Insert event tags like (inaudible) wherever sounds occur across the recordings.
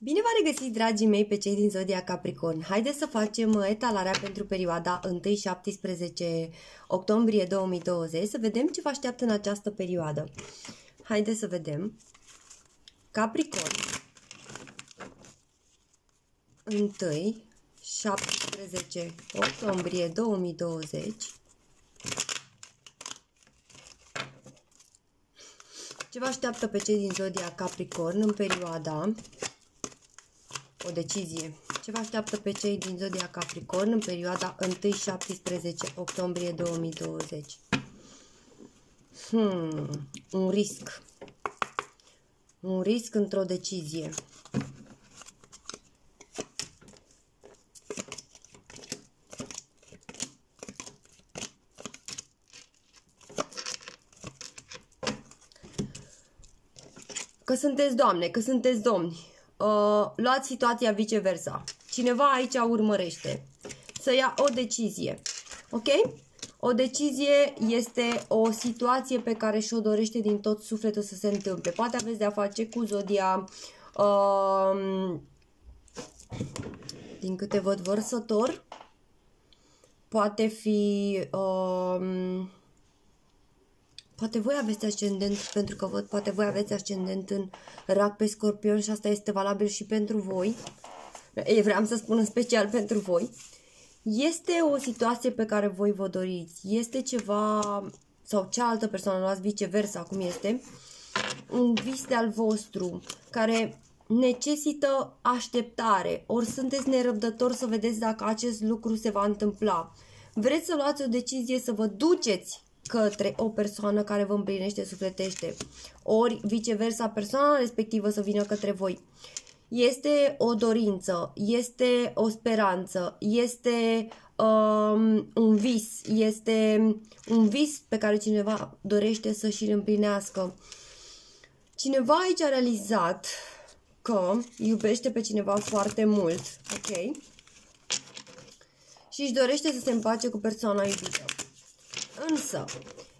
Bine v-am regăsit, dragii mei, pe cei din Zodia Capricorn. Haideți să facem uh, etalarea pentru perioada 1-17 octombrie 2020, să vedem ce vă așteaptă în această perioadă. Haideți să vedem. Capricorn. 1 17 octombrie 2020 Ce vă așteaptă pe cei din Zodia Capricorn în perioada o decizie. Ce vă așteaptă pe cei din Zodia Capricorn în perioada 1-17 octombrie 2020? Hmm, un risc. Un risc într-o decizie. Că sunteți doamne, că sunteți domni uh, luați situația viceversa. Cineva aici urmărește să ia o decizie. Ok? O decizie este o situație pe care și-o dorește din tot sufletul să se întâmple. Poate aveți de-a face cu zodia uh, din câte văd vărsător. Poate fi uh, Poate voi aveți ascendent, pentru că văd, poate voi aveți ascendent în rac pe scorpion și asta este valabil și pentru voi. E, vreau să spun în special pentru voi. Este o situație pe care voi vă doriți. Este ceva, sau cealaltă persoană, luați viceversa, cum este, un vis de al vostru, care necesită așteptare, ori sunteți nerăbdători să vedeți dacă acest lucru se va întâmpla. Vreți să luați o decizie să vă duceți către o persoană care vă împlinește sufletește, ori viceversa persoana respectivă să vină către voi. Este o dorință, este o speranță, este um, un vis, este un vis pe care cineva dorește să și-l împlinească. Cineva aici a realizat că iubește pe cineva foarte mult, ok? Și își dorește să se împace cu persoana iubită. Însă,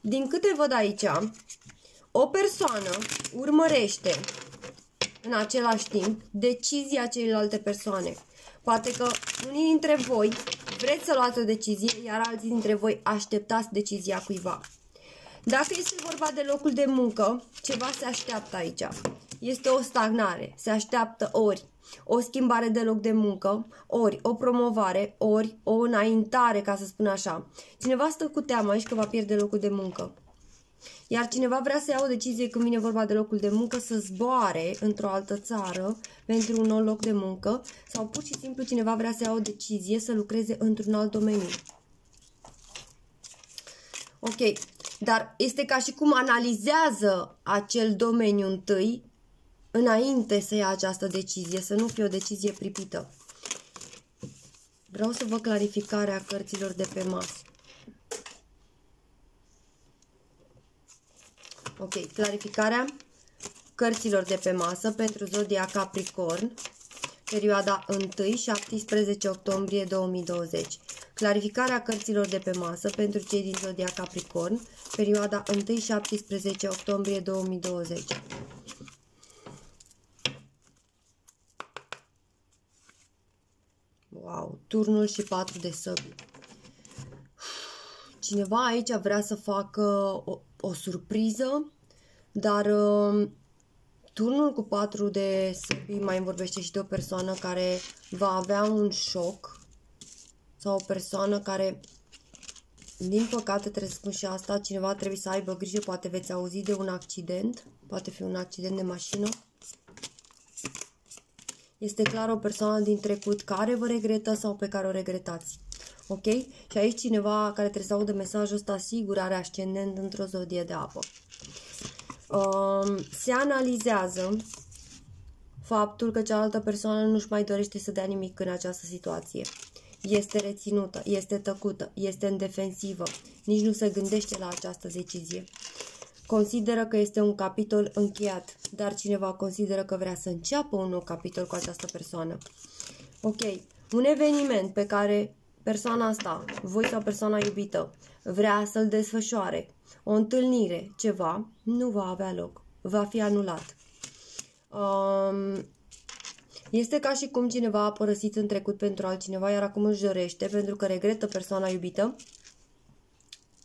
din câte văd aici, o persoană urmărește în același timp decizia celelalte persoane. Poate că unii dintre voi vreți să luați o decizie, iar alții dintre voi așteptați decizia cuiva. Dacă este vorba de locul de muncă, ceva se așteaptă aici. Este o stagnare. Se așteaptă ori o schimbare de loc de muncă, ori o promovare, ori o înaintare, ca să spun așa. Cineva stă cu teamă aici că va pierde locul de muncă. Iar cineva vrea să ia o decizie când vine vorba de locul de muncă, să zboare într-o altă țară pentru un nou loc de muncă sau pur și simplu cineva vrea să ia o decizie să lucreze într-un alt domeniu. Ok, dar este ca și cum analizează acel domeniu întâi înainte să ia această decizie, să nu fie o decizie pripită. Vreau să vă clarificarea cărților de pe masă. Ok, clarificarea cărților de pe masă pentru Zodia Capricorn, perioada 1-17 octombrie 2020. Clarificarea cărților de pe masă pentru cei din Zodia Capricorn, perioada 1-17 octombrie 2020. Wow, turnul și patru de săbi. (sighs) Cineva aici vrea să facă o, o surpriză, dar uh, turnul cu patru de săbi mai vorbește și de o persoană care va avea un șoc sau o persoană care, din păcate trebuie să spun și asta, cineva trebuie să aibă grijă, poate veți auzi de un accident, poate fi un accident de mașină este clar o persoană din trecut care vă regretă sau pe care o regretați. Ok? Și aici cineva care trebuie să audă mesajul ăsta sigur are ascendent într-o zodie de apă. Um, se analizează faptul că cealaltă persoană nu-și mai dorește să dea nimic în această situație. Este reținută, este tăcută, este în defensivă, nici nu se gândește la această decizie. Consideră că este un capitol încheiat, dar cineva consideră că vrea să înceapă un nou capitol cu această persoană. Ok, un eveniment pe care persoana asta, voi sau persoana iubită, vrea să-l desfășoare, o întâlnire, ceva, nu va avea loc, va fi anulat. Um, Este ca și cum cineva a părăsit în trecut pentru altcineva, iar acum își dorește, pentru că regretă persoana iubită.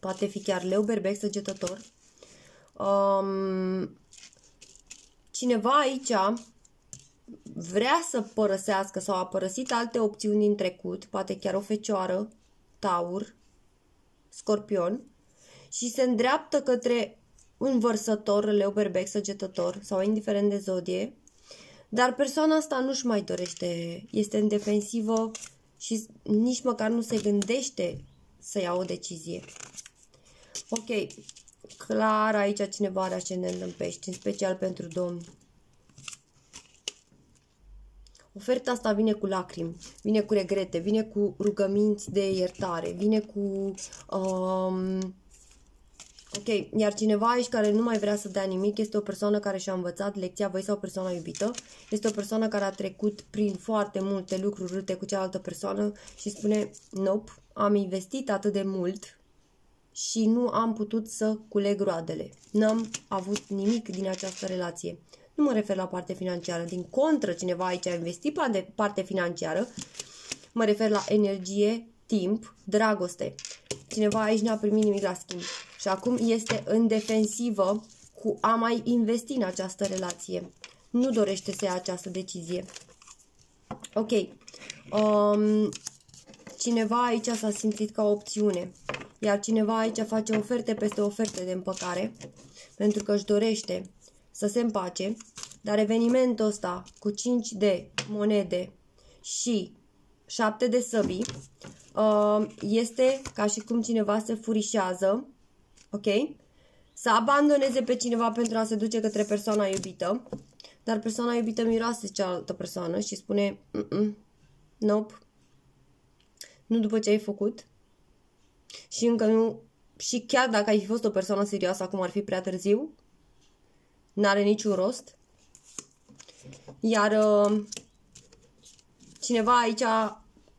Poate fi chiar leu, berbec, săgetător. Um, cineva aici vrea să părăsească sau a părăsit alte opțiuni în trecut, poate chiar o fecioară, taur, scorpion, și se îndreaptă către un vărsător, leu, berbec, săgetător sau indiferent de zodie, dar persoana asta nu-și mai dorește, este în defensivă și nici măcar nu se gândește să ia o decizie. Ok, clar aici cineva are ascendent în pești, în special pentru domni. Oferta asta vine cu lacrimi, vine cu regrete, vine cu rugăminți de iertare, vine cu um, Ok, iar cineva aici care nu mai vrea să dea nimic este o persoană care și-a învățat lecția, voi sau o persoană iubită, este o persoană care a trecut prin foarte multe lucruri râte cu cealaltă persoană și spune, nope, am investit atât de mult și nu am putut să culeg roadele. N-am avut nimic din această relație. Nu mă refer la partea financiară. Din contră, cineva aici a investit pe parte financiară. Mă refer la energie, timp, dragoste. Cineva aici n-a primit nimic la schimb și acum este în defensivă cu a mai investi în această relație. Nu dorește să ia această decizie. Ok. Um, cineva aici s-a simțit ca opțiune, iar cineva aici face oferte peste oferte de împăcare, pentru că își dorește să se împace, dar evenimentul ăsta cu 5 de monede și 7 de săbii uh, este ca și cum cineva se furișează ok? Să abandoneze pe cineva pentru a se duce către persoana iubită, dar persoana iubită miroase cealaltă persoană și spune mm -mm, nope, nu după ce ai făcut și încă nu, și chiar dacă ai fi fost o persoană serioasă, acum ar fi prea târziu, n-are niciun rost. Iar uh, cineva aici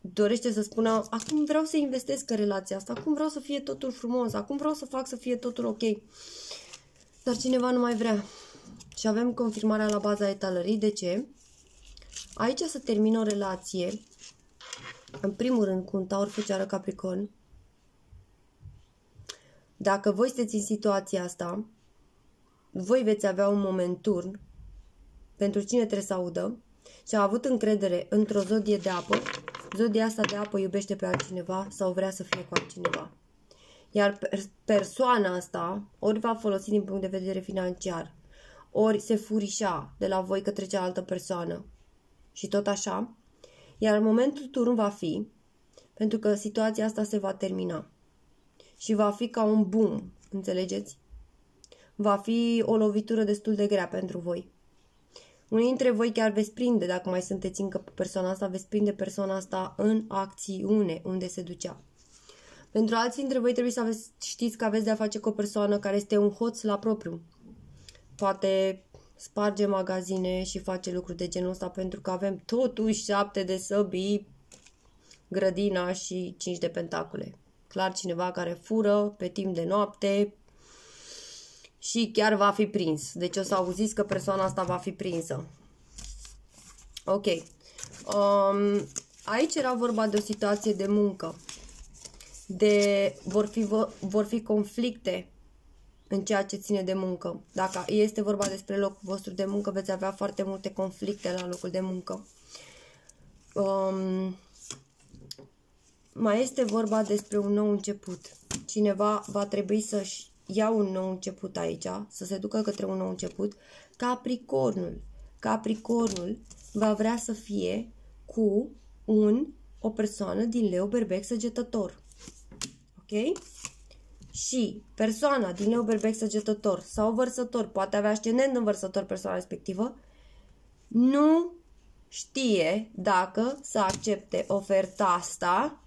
dorește să spună acum vreau să investesc în relația asta, acum vreau să fie totul frumos, acum vreau să fac să fie totul ok. Dar cineva nu mai vrea. Și avem confirmarea la baza etalării. De ce? Aici să termină o relație, în primul rând, cu un taur fecioară capricorn. Dacă voi sunteți în situația asta, voi veți avea un moment turn pentru cine trebuie să audă și a avut încredere într-o zodie de apă Zodia asta de apă iubește pe altcineva sau vrea să fie cu altcineva. Iar persoana asta ori va folosi din punct de vedere financiar, ori se furișa de la voi către cealaltă persoană. Și tot așa. Iar momentul turn va fi, pentru că situația asta se va termina. Și va fi ca un boom, înțelegeți? Va fi o lovitură destul de grea pentru voi. Unii dintre voi chiar veți prinde, dacă mai sunteți încă pe persoana asta, veți prinde persoana asta în acțiune, unde se ducea. Pentru alții dintre voi trebuie să aveți, știți că aveți de-a face cu o persoană care este un hoț la propriu. Poate sparge magazine și face lucruri de genul ăsta pentru că avem totuși șapte de săbii, grădina și cinci de pentacule. Clar cineva care fură pe timp de noapte, și chiar va fi prins. Deci o să auziți că persoana asta va fi prinsă. Ok. Um, aici era vorba de o situație de muncă. De, vor, fi, vor fi conflicte în ceea ce ține de muncă. Dacă este vorba despre locul vostru de muncă, veți avea foarte multe conflicte la locul de muncă. Um, mai este vorba despre un nou început. Cineva va trebui să-și ia un nou început aici, să se ducă către un nou început, Capricornul. Capricornul va vrea să fie cu un, o persoană din leu berbec săgetător. Ok? Și persoana din leu berbec săgetător sau vărsător, poate avea ascendent în vărsător persoana respectivă, nu știe dacă să accepte oferta asta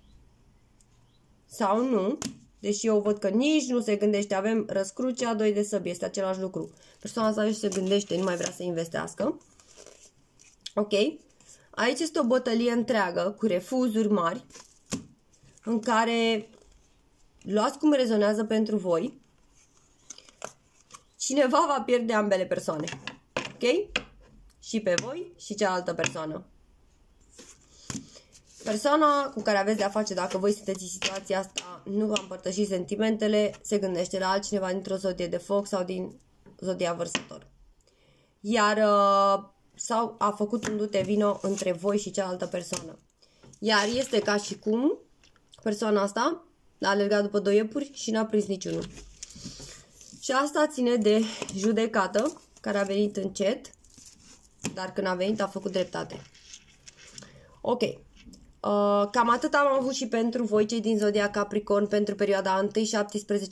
sau nu Deși eu văd că nici nu se gândește, avem răscrucea, doi de săbi, este același lucru. Persoana asta se gândește, nu mai vrea să investească. Ok? Aici este o bătălie întreagă cu refuzuri mari în care luați cum rezonează pentru voi. Cineva va pierde ambele persoane. Ok? și pe voi și cealaltă persoană. Persoana cu care aveți de-a face, dacă voi sunteți în situația asta, nu vă împărtăși sentimentele, se gândește la altcineva dintr-o zodie de foc sau din zodia vărsător. Iar uh, sau a făcut un dute vino între voi și cealaltă persoană. Iar este ca și cum persoana asta a alergat după doi iepuri și n-a prins niciunul. Și asta ține de judecată, care a venit încet, dar când a venit a făcut dreptate. Ok. Uh, cam atât am avut și pentru voi cei din Zodia Capricorn pentru perioada 1-17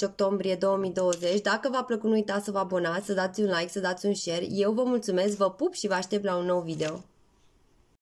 octombrie 2020. Dacă v-a plăcut, nu uitați să vă abonați, să dați un like, să dați un share. Eu vă mulțumesc, vă pup și vă aștept la un nou video.